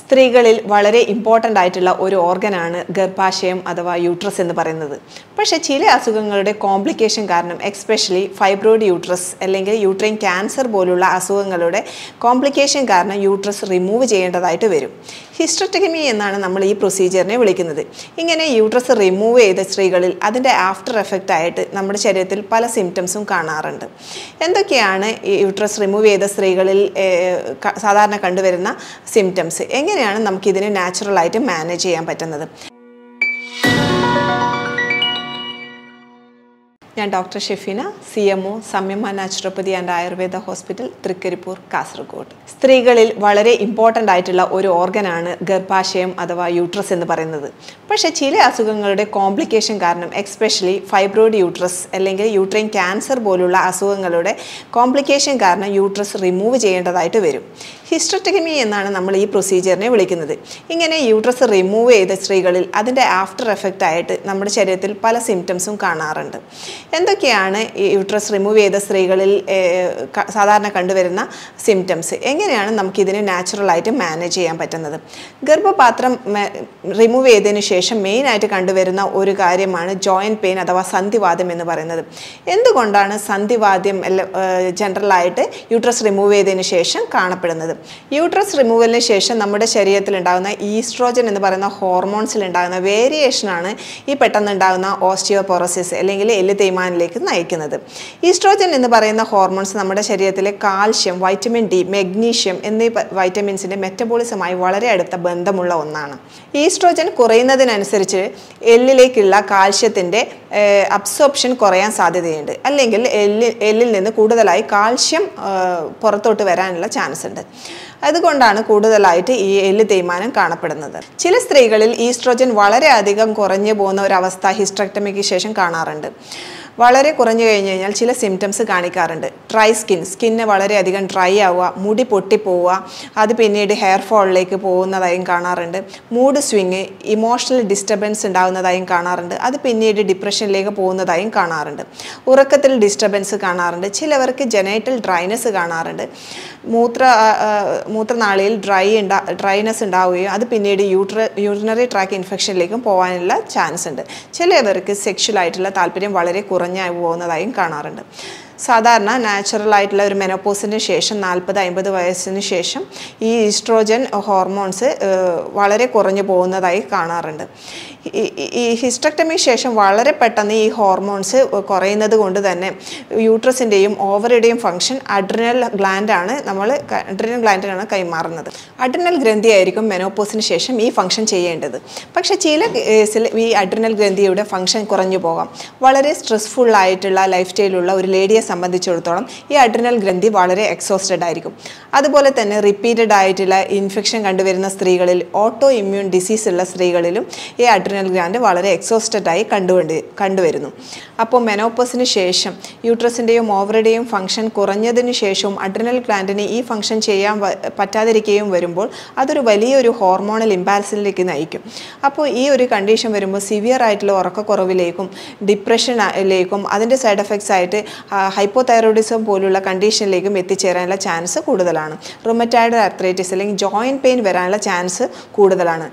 സ്ത്രീകളിൽ വളരെ ഇമ്പോർട്ടന്റ് ആയിട്ടുള്ള ഒരു ഓർഗനാണ് ഗർഭാശയം അഥവാ യൂട്രസ് എന്ന് പറയുന്നത്. പക്ഷേ ചില അസുഖങ്ങളുടെ കോംപ്ലിക്കേഷൻ കാരണം എക്സ്പെഷ്യലി ഫൈബ്രോയിഡ് യൂട്രസ് അല്ലെങ്കിൽ യൂട്രൈൻ ക്യാൻസർ പോലുള്ള അസുഖങ്ങളുടെ കോംപ്ലിക്കേഷൻ കാരണം യൂട്രസ് റിമൂവ് ചെയ്യേണ്ടതായിട്ട് വരും. ഹിസ്റ്റോട്ടിക്കമി എന്നാണ് നമ്മൾ ഈ പ്രൊസീജിയറിനെ വിളിക്കുന്നത്. ഇങ്ങനെ യൂട്രസ് റിമൂവ് ചെയ്ത സ്ത്രീകളിൽ അതിന്റെ ആഫ്റ്റർ എഫക്റ്റ് ആയിട്ട് നമ്മുടെ ശരീരത്തിൽ പല സിംറ്റംസും കാണാറുണ്ട്. എന്തൊക്കെയാണ് യൂട്രസ് റിമൂവ് ചെയ്ത സ്ത്രീകളിൽ സാധാരണ കണ്ടുവരുന്ന സിംറ്റംസ് എങ്ങനെയാണ് നമുക്ക് നമുക്കിതിനെ നാച്ചുറലായിട്ട് മാനേജ് ചെയ്യാൻ പറ്റുന്നത്? ഞാൻ doctor Shefeena C M O Samyama naturopathy and Ayurveda hospital Trikaripur Kasaragod. സ്ത്രീകളിൽ വളരെ ഇമ്പോർട്ടന്റ് ആയിട്ടുള്ള ഒരു ഓർഗനാണ് ഗർഭാശയം അഥവാ യൂട്രസ് എന്ന് പറയുന്നത്. പക്ഷേ ചില അസുഖങ്ങളുടെ കോംപ്ലിക്കേഷൻ കാരണം എക്സ്പെഷ്യലി ഫൈബ്രോയിഡ് യൂട്രസ് അല്ലെങ്കിൽ യൂട്രൈൻ ക്യാൻസർ പോലുള്ള അസുഖങ്ങളുടെ കോംപ്ലിക്കേഷൻ കാരണം യൂട്രസ് റിമൂവ് ചെയ്യേണ്ടതായിട്ട് വരും. ഹിസ്റ്ററക്ടമി എന്നാണ് നമ്മൾ ഈ പ്രൊസീജിയറിനെ വിളിക്കുന്നത്. ഇങ്ങനെ യൂട്രസ് റിമൂവ് ചെയ്ത സ്ത്രീകളിൽ അതിന്റെ ആഫ്റ്റർ എഫക്റ്റ് ആയിട്ട് നമ്മുടെ ശരീരത്തിൽ പല സിംറ്റംസും കാണാറുണ്ട്. എന്തൊക്കെയാണ് യൂട്രസ് റിമൂവ് ചെയ്ത സ്ത്രീകളിൽ സാധാരണ കണ്ടുവരുന്ന സിംറ്റംസ് എങ്ങനെയാണ് നമുക്കിതിനെ നാച്ചുറലായിട്ട് മാനേജ് ചെയ്യാൻ പറ്റുന്നത്? ഗർഭപാത്രം റിമൂവ് ചെയ്തതിന് ശേഷം മെയിനായിട്ട് കണ്ടുവരുന്ന ഒരു കാര്യമാണ് ജോയിന്റ് പെയിൻ അഥവാ സന്ധിവാദം എന്ന് പറയുന്നത്. എന്തുകൊണ്ടാണ് സന്ധിവാദ്യം ജനറലായിട്ട് യൂട്രസ് റിമൂവ് ചെയ്തതിന് ശേഷം കാണപ്പെടുന്നത്? യൂട്രസ് റിമൂവലിന് ശേഷം നമ്മുടെ ശരീരത്തിൽ ഉണ്ടാകുന്ന ഈസ്ട്രോജൻ എന്ന് പറയുന്ന ഹോർമോൺസിൽ ഉണ്ടാകുന്ന വേരിയേഷനാണ് ഈ പെട്ടെന്നുണ്ടാകുന്ന ഓസ്റ്റിയോപൊറോസിസ് അല്ലെങ്കിൽ എല്ല് തേയ്മാനിലേക്ക് നയിക്കുന്നത്. ഈസ്ട്രോജൻ എന്ന് പറയുന്ന ഹോർമോൺസ് നമ്മുടെ ശരീരത്തിലെ കാൽഷ്യം വൈറ്റമിൻ ഡി മെഗ്നീഷ്യം എന്നീ വൈറ്റമിൻസിന്റെ മെറ്റബോളിസമായി വളരെ അടുത്ത ബന്ധമുള്ള ഒന്നാണ്. ഈസ്ട്രോജൻ കുറയുന്നതിനനുസരിച്ച് എല്ലിലേക്കുള്ള കാൽഷ്യത്തിന്റെ അബ്സോർപ്ഷൻ കുറയാൻ സാധ്യതയുണ്ട്. അല്ലെങ്കിൽ എല്ലിൽ എല്ലിൽ നിന്ന് കൂടുതലായി കാൽഷ്യം പുറത്തോട്ട് വരാനുള്ള ചാൻസ് ഉണ്ട് അതുകൊണ്ടാണ് കൂടുതലായിട്ട് ഈ എല്ല് തേയ്മാനം കാണപ്പെടുന്നത്. ചില സ്ത്രീകളിൽ ഈസ്ട്രോജൻ വളരെയധികം കുറഞ്ഞു പോകുന്ന ഒരവസ്ഥ ഹിസ്ട്രക്ടമിക്ക് ശേഷം കാണാറുണ്ട്. വളരെ കുറഞ്ഞു കഴിഞ്ഞ് കഴിഞ്ഞാൽ ചില സിംറ്റംസ് കാണിക്കാറുണ്ട്. ഡ്രൈ സ്കിൻ സ്കിന്ന് വളരെയധികം ഡ്രൈ ആവുക മുടി പൊട്ടിപ്പോവുക അത് പിന്നീട് ഹെയർ ഫോളിലേക്ക് പോകുന്നതായും കാണാറുണ്ട്. മൂഡ് സ്വിങ് ഇമോഷണൽ ഡിസ്റ്റർബൻസ് ഉണ്ടാകുന്നതായും കാണാറുണ്ട്. അത് പിന്നീട് ഡിപ്രഷനിലേക്ക് പോകുന്നതായും കാണാറുണ്ട്. ഉറക്കത്തിൽ ഡിസ്റ്റർബൻസ് കാണാറുണ്ട്. ചിലവർക്ക് ജനൈറ്റൽ ഡ്രൈനസ് കാണാറുണ്ട്. മൂത്ര മൂത്രനാളിയിൽ ഡ്രൈ ഉണ്ടാ ഡ്രൈനസ് ഉണ്ടാവുകയും അത് പിന്നീട് യൂട്ര യൂറിനറി ട്രാക്ക് ഇൻഫെക്ഷനിലേക്കും പോകാനുള്ള ചാൻസ് ഉണ്ട്. ചിലവർക്ക് സെക്ഷലായിട്ടുള്ള താല്പര്യം വളരെ കുറഞ്ഞു പോകുന്നതായും കാണാറുണ്ട്. സാധാരണ നാച്ചുറൽ ആയിട്ടുള്ള ഒരു മെനോപ്പോസിന് ശേഷം നാൽപ്പത് അമ്പത് വയസ്സിന് ശേഷം ഈ ഈസ്ട്രോജൻ ഹോർമോൺസ് വളരെ കുറഞ്ഞു പോകുന്നതായി കാണാറുണ്ട്. ഈ- ഹിസ്റ്റക്ടമി ശേഷം വളരെ പെട്ടെന്ന് ഈ ഹോർമോൺസ് കുറയുന്നത് കൊണ്ട് തന്നെ യൂട്രസിന്റെയും ഓവറിയുടെയും ഫംഗ്ഷൻ അഡ്രിനൽ ഗ്ലാൻഡാണ് നമ്മൾ അഡ്രിനൽ ഗ്ലാൻഡിനാണ് കൈമാറുന്നത്. അഡ്രിനൽ ഗ്രന്ഥിയായിരിക്കും മെനോപ്പോസിന് ശേഷം ഈ ഫംഗ്ഷൻ ചെയ്യേണ്ടത്. പക്ഷേ ചില കേസിൽ ഈ അഡ്രിനൽ ഗ്രന്ഥിയുടെ ഫംഗ്ഷൻ കുറഞ്ഞു പോകാം. വളരെ സ്ട്രെസ്ഫുള്ളായിട്ടുള്ള ലൈഫ് സ്റ്റൈലുള്ള ഒരു ലേഡിയെ സംബന്ധിച്ചിടത്തോളം ഈ അഡ്രിനൽ ഗ്രന്ഥി വളരെ എക്സോസ്റ്റഡ് ആയിരിക്കും. അതുപോലെ തന്നെ റിപ്പീറ്റഡ് ആയിട്ടുള്ള ഇൻഫെക്ഷൻ കണ്ടുവരുന്ന സ്ത്രീകളിൽ ഓട്ടോ ഇമ്മ്യൂൺ ഡിസീസ് ഉള്ള സ്ത്രീകളിലും ഈ അഡ്രിനൽ ഗ്രാൻഡ് വളരെ എക്സോസ്റ്റഡ് ആയി കണ്ടുകൊണ്ട് കണ്ടുവരുന്നു. അപ്പോൾ മെനോപ്പസിന് ശേഷം യൂട്രസിന്റെയും ഓവറുടെയും ഫംഗ്ഷൻ കുറഞ്ഞതിന് ശേഷവും അഡ്രിനൽ ഗ്ലാൻഡിന് ഈ ഫംഗ്ഷൻ ചെയ്യാൻ പറ്റാതിരിക്കുകയും വരുമ്പോൾ അതൊരു വലിയൊരു ഹോർമോണൽ ഇംബാലൻസിലേക്ക് നയിക്കും. അപ്പോൾ ഈ ഒരു കണ്ടീഷൻ വരുമ്പോൾ സിവിയർ ആയിട്ടുള്ള ഉറക്കക്കുറവിലേക്കും ഡിപ്രഷനിലേക്കും അതിന്റെ സൈഡ് എഫക്ട്സ് ആയിട്ട് ഹൈപ്പോതൈറോയിഡിസം പോലുള്ള കണ്ടീഷനിലേക്കും എത്തിച്ചേരാനുള്ള ചാൻസ് കൂടുതലാണ്. റൊമറ്റൈഡ് ആർത്രൈറ്റിസ് അല്ലെങ്കിൽ ജോയിന്റ് പെയിൻ വരാനുള്ള ചാൻസ് കൂടുതലാണ്.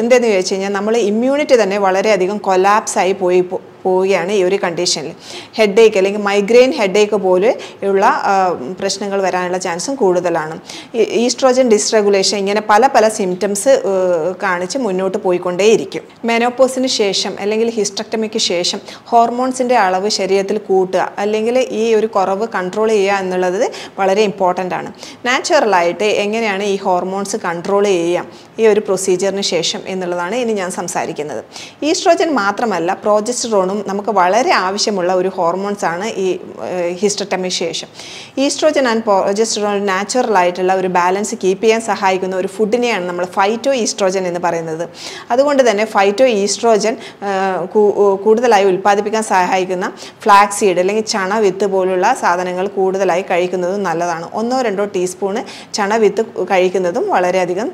എന്തെന്ന് ചോദിച്ചു കഴിഞ്ഞാൽ നമ്മൾ ഇമ്മ്യൂണിറ്റി തന്നെ വളരെയധികം കൊലാപ്സായി പോയി പോവുകയാണ് ഈ ഒരു കണ്ടീഷനിൽ ഹെഡ് ഏക്ക് അല്ലെങ്കിൽ മൈഗ്രെയിൻ ഹെഡ് ഏക്ക് പോലെ ഉള്ള പ്രശ്നങ്ങൾ വരാനുള്ള ചാൻസും കൂടുതലാണ്. ഈസ്ട്രോജൻ ഡിസ്റെഗുലേഷൻ ഇങ്ങനെ പല പല സിംറ്റംസ് കാണിച്ച് മുന്നോട്ട് പോയിക്കൊണ്ടേയിരിക്കും. മെനോപ്പോസിന് ശേഷം അല്ലെങ്കിൽ ഹിസ്റ്റക്ടമിക്ക് ശേഷം ഹോർമോൺസിന്റെ അളവ് ശരീരത്തിൽ കൂട്ടുക അല്ലെങ്കിൽ ഈ ഒരു കുറവ് കൺട്രോൾ ചെയ്യുക എന്നുള്ളത് വളരെ ഇമ്പോർട്ടന്റ് ആണ്. നാച്ചുറലായിട്ട് എങ്ങനെയാണ് ഈ ഹോർമോൺസ് കൺട്രോൾ ചെയ്യുക? ഈ ഒരു പ്രൊസീജിയറിന് ശേഷം എന്നുള്ളതാണ് ഇനി ഞാൻ സംസാരിക്കുന്നത്. ഈസ്ട്രോജൻ മാത്രമല്ല പ്രോജസ്ട്രോണും നമുക്ക് വളരെ ആവശ്യമുള്ള ഒരു ഹോർമോൺസാണ് ഈ ഹിസ്റ്റമിശേഷം ശേഷം ഈസ്ട്രോജൻ ആൻഡ് പ്രോജസ്ട്രോൺ നാച്ചുറൽ ആയിട്ടുള്ള ഒരു ബാലൻസ് കീപ്പ് ചെയ്യാൻ സഹായിക്കുന്ന ഒരു ഫുഡിനെയാണ് നമ്മൾ ഫൈറ്റോ ഈസ്ട്രോജൻ എന്ന് പറയുന്നത്. അതുകൊണ്ട് തന്നെ ഫൈറ്റോ ഈസ്ട്രോജൻ കൂടുതലായി ഉൽപ്പാദിപ്പിക്കാൻ സഹായിക്കുന്ന ഫ്ലാക്സ് സീഡ് അല്ലെങ്കിൽ ചണ വിത്ത് പോലുള്ള സാധനങ്ങൾ കൂടുതലായി കഴിക്കുന്നതും നല്ലതാണ്. ഒന്നോ രണ്ടോ ടീസ്പൂണ് ചണ വിത്ത് കഴിക്കുന്നതും വളരെയധികം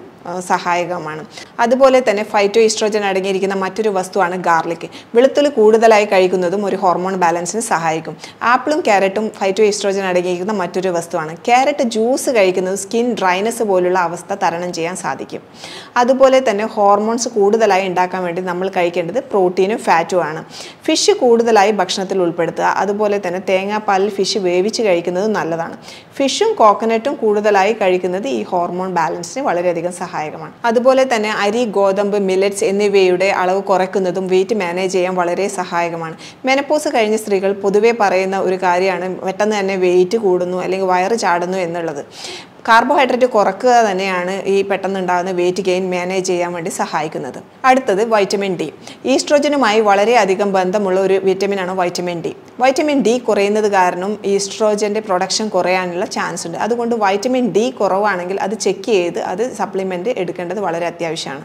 സഹായകമാണ്. അതുപോലെ തന്നെ ഫൈറ്റോ ഈസ്ട്രോജൻ അടങ്ങിയിരിക്കുന്ന മറ്റൊരു വസ്തുവാണ് ഗാർലിക് വെളുത്തുള്ളി കൂടുതലായി കഴിക്കുന്നതും ഒരു ഹോർമോൺ ബാലൻസിന് സഹായിക്കും. ആപ്പിളും ക്യാരറ്റും ഫൈറ്റോ ഈസ്ട്രോജൻ അടങ്ങിയിരിക്കുന്ന മറ്റൊരു വസ്തുവാണ്. ക്യാരറ്റ് ജ്യൂസ് കഴിക്കുന്നത് സ്കിൻ ഡ്രൈനസ് പോലുള്ള അവസ്ഥ തരണം ചെയ്യാൻ സാധിക്കും. അതുപോലെ തന്നെ ഹോർമോൺസ് കൂടുതലായി ഉണ്ടാക്കാൻ വേണ്ടി നമ്മൾ കഴിക്കേണ്ടത് പ്രോട്ടീനും ഫാറ്റും ആണ്. ഫിഷ് കൂടുതലായി ഭക്ഷണത്തിൽ ഉൾപ്പെടുത്തുക. അതുപോലെ തന്നെ തേങ്ങാപ്പാലിൽ ഫിഷ് വേവിച്ച് കഴിക്കുന്നത് നല്ലതാണ്. ഫിഷും കോക്കനട്ടും കൂടുതലായി കഴിക്കുന്നത് ഈ ഹോർമോൺ ബാലൻസിന് വളരെയധികം സഹായകമാണ്. അതുപോലെ തന്നെ അരി ഗോതമ്പ് മില്ലറ്റ്സ് എന്നിവയുടെ അളവ് കുറയ്ക്കുന്നതും വെയിറ്റ് മാനേജ് ചെയ്യാൻ വളരെ സഹായകമാണ്. മെനപ്പോസ് കഴിഞ്ഞ സ്ത്രീകൾ പൊതുവേ പറയുന്ന ഒരു കാര്യമാണ് പെട്ടെന്ന് തന്നെ വെയിറ്റ് കൂടുന്നു അല്ലെങ്കിൽ വയറ് ചാടുന്നു എന്നുള്ളത്. കാർബോഹൈഡ്രേറ്റ് കുറക്കുക തന്നെയാണ് ഈ പെട്ടെന്ന് ഉണ്ടാകുന്ന വെയിറ്റ് ഗെയിൻ മാനേജ് ചെയ്യാൻ വേണ്ടി സഹായിക്കുന്നത്. അടുത്തത് വൈറ്റമിൻ ഡി ഈസ്ട്രോജനുമായി വളരെയധികം ബന്ധമുള്ള ഒരു വിറ്റമിനാണ് വൈറ്റമിൻ ഡി വൈറ്റമിൻ ഡി കുറയുന്നത് കാരണം ഈസ്ട്രോജന്റെ പ്രൊഡക്ഷൻ കുറയാനുള്ള ചാൻസ് ഉണ്ട്. അതുകൊണ്ട് വൈറ്റമിൻ ഡി കുറവാണെങ്കിൽ അത് ചെക്ക് ചെയ്ത് അത് സപ്ലിമെന്റ് എടുക്കേണ്ടത് വളരെ അത്യാവശ്യമാണ്.